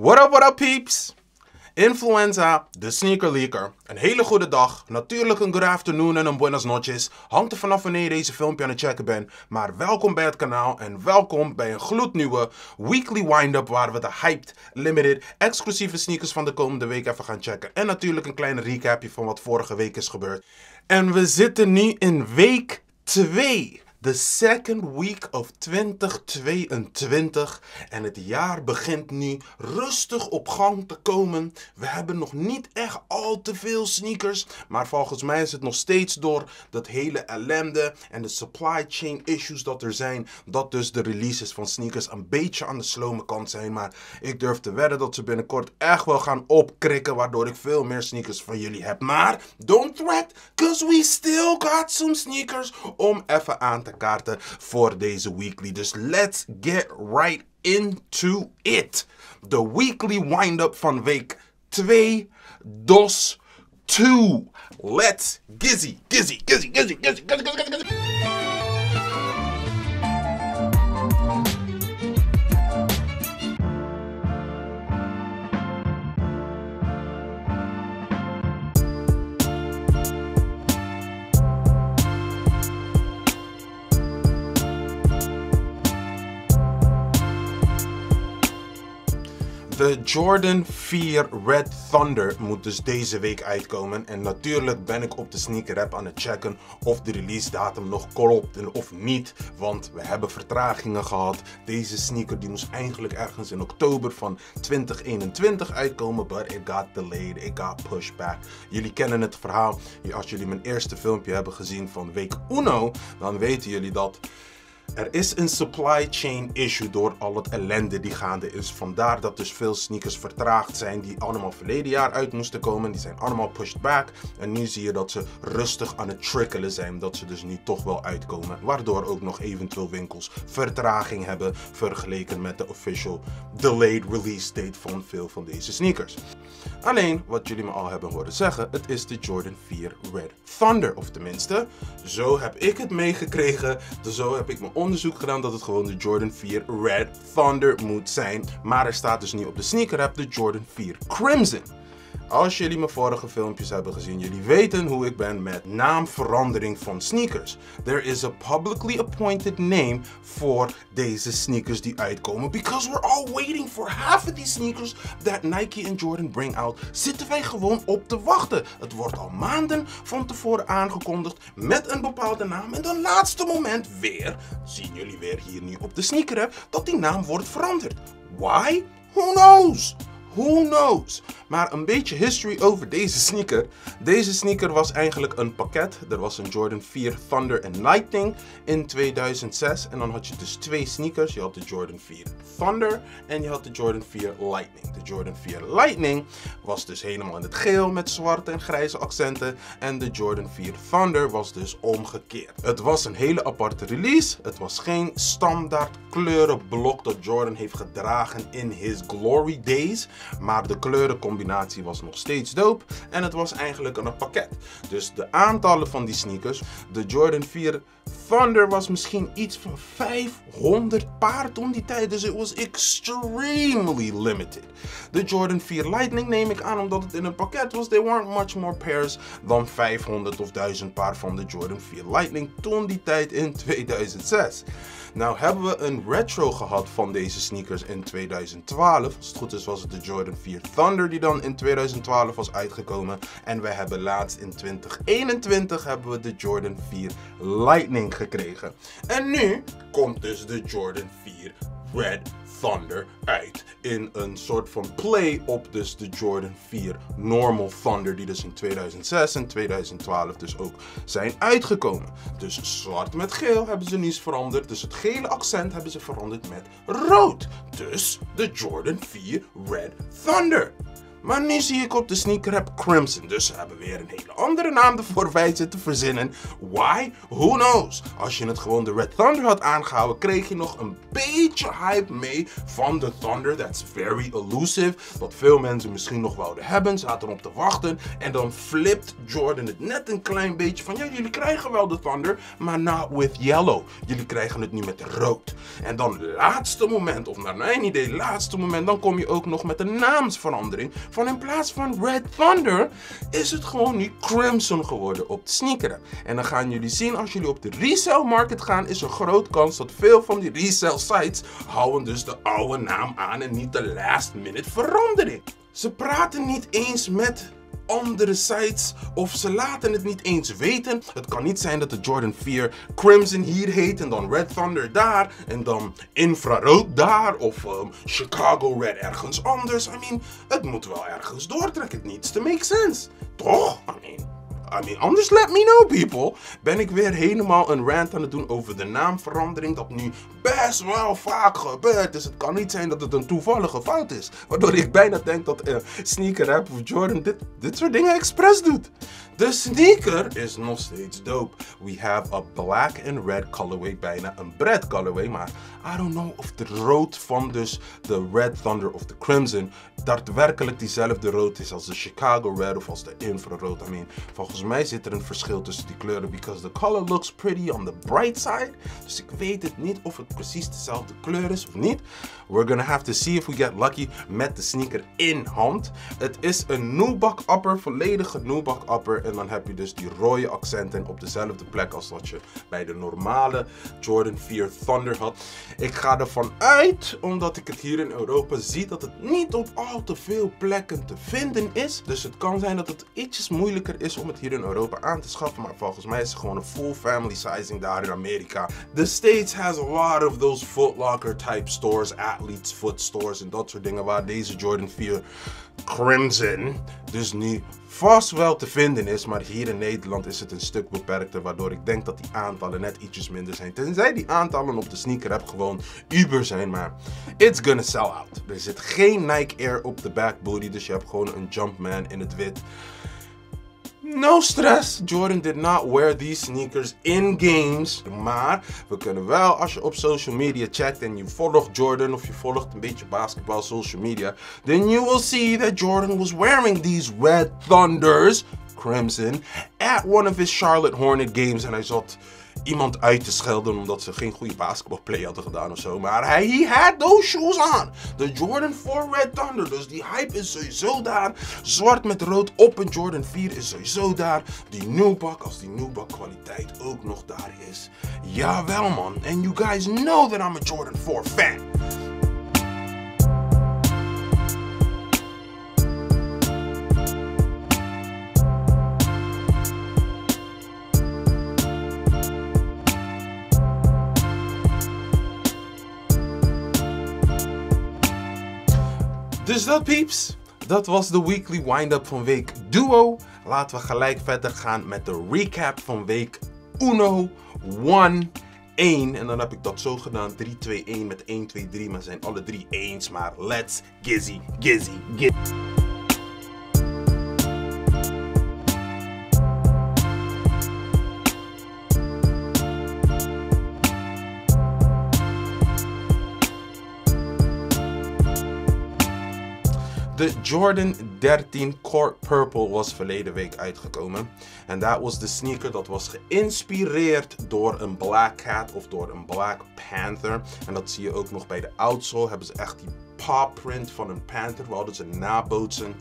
What up, what up, peeps? Influenza, de sneaker leaker. Een hele goede dag, natuurlijk een good afternoon en een buenas noches. Hangt er vanaf wanneer je deze filmpje aan het checken bent. Maar welkom bij het kanaal en welkom bij een gloednieuwe weekly wind-up waar we de hyped, limited, exclusieve sneakers van de komende week even gaan checken. En natuurlijk een kleine recapje van wat vorige week is gebeurd. En we zitten nu in week 2 the second week of 2022 en het jaar begint nu rustig op gang te komen. We hebben nog niet echt al te veel sneakers, maar volgens mij is het nog steeds door dat hele ellende en de supply chain issues dat er zijn, dat dus de releases van sneakers een beetje aan de slome kant zijn. Maar ik durf te wedden dat ze binnenkort echt wel gaan opkrikken, waardoor ik veel meer sneakers van jullie heb. Maar don't threat, cause we still got some sneakers om even aan te kaarten voor deze weekly. Dus let's get right into it. De weekly wind-up van week 2, DOS 2. Let's gizzy, gizzy, gizzy, gizzy, gizzy, gizzy, gizzy, gizzy. De Jordan 4 Red Thunder moet dus deze week uitkomen. En natuurlijk ben ik op de sneaker app aan het checken of de release datum nog klopt of niet. Want we hebben vertragingen gehad. Deze sneaker die moest eigenlijk ergens in oktober van 2021 uitkomen. But it got delayed, it got pushed back. Jullie kennen het verhaal. Als jullie mijn eerste filmpje hebben gezien van week Uno, dan weten jullie dat er is een supply chain issue door al het ellende die gaande is. Vandaar dat dus veel sneakers vertraagd zijn die allemaal verleden jaar uit moesten komen. Die zijn allemaal pushed back. En nu zie je dat ze rustig aan het trickelen zijn. Dat ze dus nu toch wel uitkomen. Waardoor ook nog eventueel winkels vertraging hebben vergeleken met de official delayed release date van veel van deze sneakers. Alleen, wat jullie me al hebben horen zeggen, het is de Jordan 4 Red Thunder. Of tenminste, zo heb ik het meegekregen. Dus zo heb ik mijn onderzoek gedaan dat het gewoon de Jordan 4 Red Thunder moet zijn. Maar er staat dus niet op de sneaker app de Jordan 4 Crimson. Als jullie mijn vorige filmpjes hebben gezien, jullie weten hoe ik ben met naamverandering van sneakers. There is a publicly appointed name voor deze sneakers die uitkomen. Because we're all waiting for half of these sneakers that Nike en Jordan bring out. Zitten wij gewoon op te wachten. Het wordt al maanden van tevoren aangekondigd met een bepaalde naam. En dan laatste moment weer, zien jullie weer hier nu op de sneaker app, dat die naam wordt veranderd. Why? Who knows? Who knows? Maar een beetje history over deze sneaker. Deze sneaker was eigenlijk een pakket. Er was een Jordan 4 Thunder en Lightning in 2006. En dan had je dus twee sneakers. Je had de Jordan 4 Thunder en je had de Jordan 4 Lightning. De Jordan 4 Lightning was dus helemaal in het geel met zwarte en grijze accenten. En de Jordan 4 Thunder was dus omgekeerd. Het was een hele aparte release. Het was geen standaard kleurenblok dat Jordan heeft gedragen in his glory days. Maar de kleurencombinatie was nog steeds dope. En het was eigenlijk een pakket. Dus de aantallen van die sneakers. De Jordan 4 Thunder was misschien iets van 500 paar toen die tijd. Dus het was extremely limited. De Jordan 4 Lightning neem ik aan omdat het in een pakket was. There weren't much more pairs dan 500 of 1000 paar van de Jordan 4 Lightning toen die tijd in 2006. Nou hebben we een retro gehad van deze sneakers in 2012. Als het goed is was het de Jordan 4 Thunder die dan in 2012 was uitgekomen. En we hebben laatst in 2021 hebben we de Jordan 4 Lightning gekregen. En nu komt dus de Jordan 4 Red Thunder uit. In een soort van play op dus de Jordan 4 Normal Thunder. Die dus in 2006 en 2012 dus ook zijn uitgekomen. Dus zwart met geel hebben ze niets veranderd. Dus het gele accent hebben ze veranderd met rood. Dus de Jordan 4 Red Thunder. Maar nu zie ik op de sneaker heb Crimson. Dus ze hebben weer een hele andere naam ervoor wijzen te verzinnen. Why? Who knows? Als je het gewoon de Red Thunder had aangehouden, kreeg je nog een beetje hype mee van de Thunder. That's very elusive. Wat veel mensen misschien nog wouden hebben. Zaten erop te wachten. En dan flipt Jordan het net een klein beetje van ja, jullie krijgen wel de Thunder, maar not with yellow. Jullie krijgen het nu met rood. En dan laatste moment, of naar mijn idee, laatste moment, dan kom je ook nog met een naamsverandering. Van in plaats van Red Thunder is het gewoon nu Crimson geworden op de sneaker. En dan gaan jullie zien, als jullie op de resale market gaan, is er groot kans dat veel van die resale sites houden dus de oude naam aan en niet de last minute verandering. Ze praten niet eens met andere sites of ze laten het niet eens weten. Het kan niet zijn dat de Jordan 4 Crimson hier heet en dan Red Thunder daar en dan infrarood daar of um, Chicago Red ergens anders. I mean, het moet wel ergens doortrekken. It needs to make sense. Toch? I mean, I mean, anders let me know, people. Ben ik weer helemaal een rant aan het doen over de naamverandering. Dat nu best wel vaak gebeurt. Dus het kan niet zijn dat het een toevallige fout is. Waardoor ik bijna denk dat uh, Sneaker Rap of Jordan dit, dit soort dingen expres doet. De sneaker is nog steeds dope. We have a black and red colorway, bijna een bread colorway. Maar I don't know of de rood van dus de Red Thunder of de Crimson daadwerkelijk diezelfde rood is als de Chicago Red of als de infrarood. I mean, volgens mij zit er een verschil tussen die kleuren. Because the color looks pretty on the bright side. Dus ik weet het niet of het precies dezelfde kleur is of niet. We're gonna have to see if we get lucky met de sneaker in hand. Het is een nubuck upper, volledige nubuck upper. En dan heb je dus die rode accenten op dezelfde plek als wat je bij de normale Jordan 4 Thunder had. Ik ga ervan uit, omdat ik het hier in Europa zie, dat het niet op al te veel plekken te vinden is. Dus het kan zijn dat het ietsjes moeilijker is om het hier in Europa aan te schaffen. Maar volgens mij is het gewoon een full family sizing daar in Amerika. The States has a lot of those Foot Locker type stores, athletes foot stores en dat soort dingen waar deze Jordan 4 Crimson dus nu vast wel te vinden is. Maar hier in Nederland is het een stuk beperkter. Waardoor ik denk dat die aantallen net ietsjes minder zijn. Tenzij die aantallen op de sneaker app gewoon uber zijn. Maar it's gonna sell out. Er zit geen Nike Air op de back. Dus je hebt gewoon een Jumpman in het wit. No stress, Jordan did not wear these sneakers in games. Maar we kunnen wel, als je op social media checkt en je volgt Jordan of je volgt een beetje basketbal social media, then you will see that Jordan was wearing these Red Thunders, Crimson, at one of his Charlotte Hornet games. En hij zat iemand uit te schelden omdat ze geen goede basketbalplay hadden gedaan of zo. Maar hij he had those shoes aan. De Jordan 4 Red Thunder. Dus die hype is sowieso daar. Zwart met rood op een Jordan 4 is sowieso daar. Die Nubuck, als die Nubuck kwaliteit ook nog daar is. Jawel man. And you guys know that I'm a Jordan 4 fan. Dus dat pieps, dat was de weekly wind-up van week duo. Laten we gelijk verder gaan met de recap van week uno, one, 1. En dan heb ik dat zo gedaan, 3, 2, 1 met 1, 2, 3. Maar zijn alle drie eens, maar let's gizzy, gizzy, gizzy. De Jordan 13 Court Purple was verleden week uitgekomen. En dat was de sneaker dat was geïnspireerd door een Black Cat of door een Black Panther. En dat zie je ook nog bij de outsole. Hebben ze echt die paw print van een panther. We hadden ze nabootsen.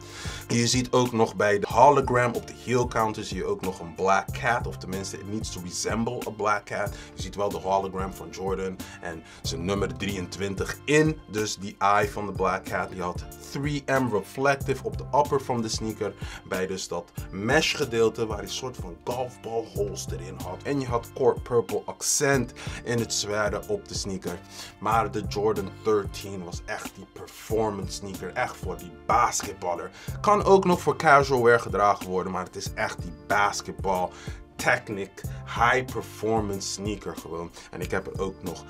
Je ziet ook nog bij de hologram op de heel counter zie je ook nog een black cat. Of tenminste, it needs to resemble a black cat. Je ziet wel de hologram van Jordan en zijn nummer 23 in. Dus die eye van de black cat. Die had 3M reflective op de upper van de sneaker. Bij dus dat mesh gedeelte waar een soort van golfball holes erin had. En je had court purple accent in het zware op de sneaker. Maar de Jordan 13 was echt die performance sneaker. Echt voor die basketballer. Kan ook nog voor casual wear gedragen worden, maar het is echt die basketball technic high performance sneaker gewoon. En ik heb er ook nog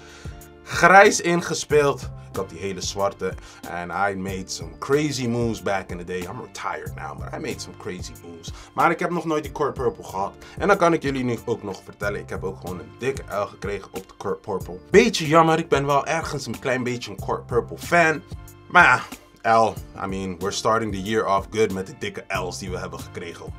grijs ingespeeld. Ik had die hele zwarte. And I made some crazy moves back in the day. I'm retired now, but I made some crazy moves. Maar ik heb nog nooit die Kurt Purple gehad. En dan kan ik jullie nu ook nog vertellen. Ik heb ook gewoon een dikke L gekregen op de Kurt Purple. Beetje jammer, ik ben wel ergens een klein beetje een Kurt Purple fan. Maar ja, L. I mean, we're starting the year off good met de dikke L's die we hebben gekregen.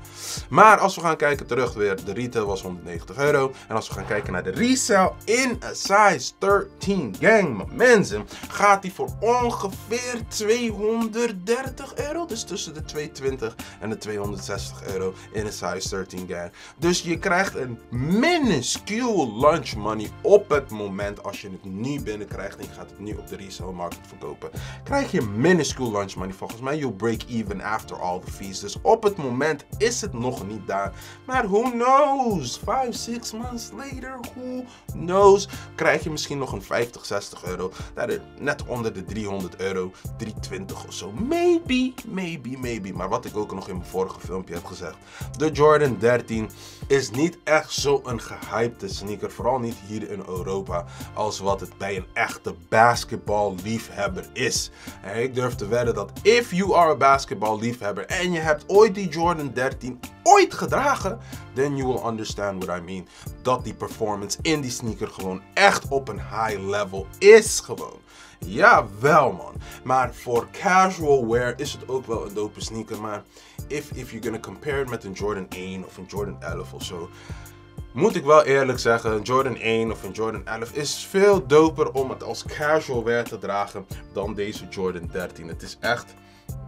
Maar als we gaan kijken terug weer, de retail was 190 euro. En als we gaan kijken naar de resale in a size 13 gang, mensen, gaat die voor ongeveer 230 euro. Dus tussen de 220 en de 260 euro in a size 13 gang. Dus je krijgt een minuscule lunch money op het moment als je het nu binnenkrijgt en je gaat het nu op de resale markt verkopen. Krijg je minuscule school lunch money. Volgens mij, you'll break even after all the fees. Dus op het moment is het nog niet daar. Maar who knows? 5, 6 months later, who knows? Krijg je misschien nog een 50, 60 euro. Is net onder de 300 euro. 320 of zo. Maybe, maybe, maybe. Maar wat ik ook nog in mijn vorige filmpje heb gezegd. De Jordan 13 is niet echt zo'n gehypte sneaker. Vooral niet hier in Europa. Als wat het bij een echte basketballiefhebber is. En ik durf te wedden dat if you are a basketball liefhebber en je hebt ooit die Jordan 13 ooit gedragen, then you will understand what I mean. Dat die performance in die sneaker gewoon echt op een high level is gewoon. Jawel man. Maar voor casual wear is het ook wel een dope sneaker. Maar if, if you're gonna compare it met een Jordan 1 of een Jordan 11 of zo moet ik wel eerlijk zeggen, een Jordan 1 of een Jordan 11 is veel doper om het als casual wear te dragen dan deze Jordan 13. Het is echt,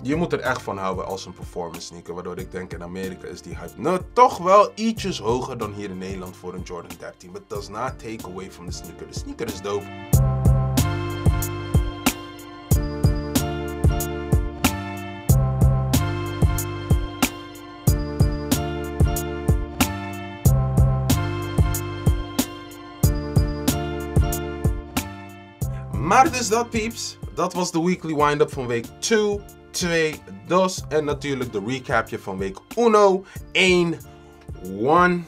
je moet er echt van houden als een performance sneaker. Waardoor ik denk in Amerika is die hype nou, toch wel ietsjes hoger dan hier in Nederland voor een Jordan 13. But does not take away from the sneaker. De sneaker is dope. Maar dus dat pieps, dat was de weekly wind-up van week 2, 2, DOS en natuurlijk de recapje van week 1, 1, 1.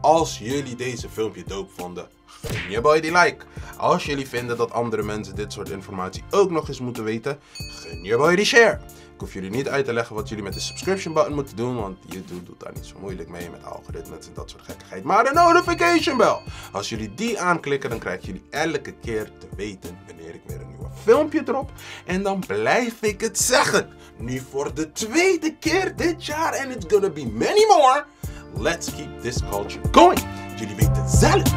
Als jullie deze filmpje dope vonden, gun je boy die like. Als jullie vinden dat andere mensen dit soort informatie ook nog eens moeten weten, gun je boy die share hoef jullie niet uit te leggen wat jullie met de subscription button moeten doen, want YouTube doet daar niet zo moeilijk mee met algoritmes en dat soort gekkigheid. Maar de notification bell, als jullie die aanklikken, dan krijgen jullie elke keer te weten wanneer ik weer een nieuwe filmpje drop. En dan blijf ik het zeggen. Nu voor de tweede keer dit jaar en it's gonna be many more. Let's keep this culture going. Jullie weten zelf.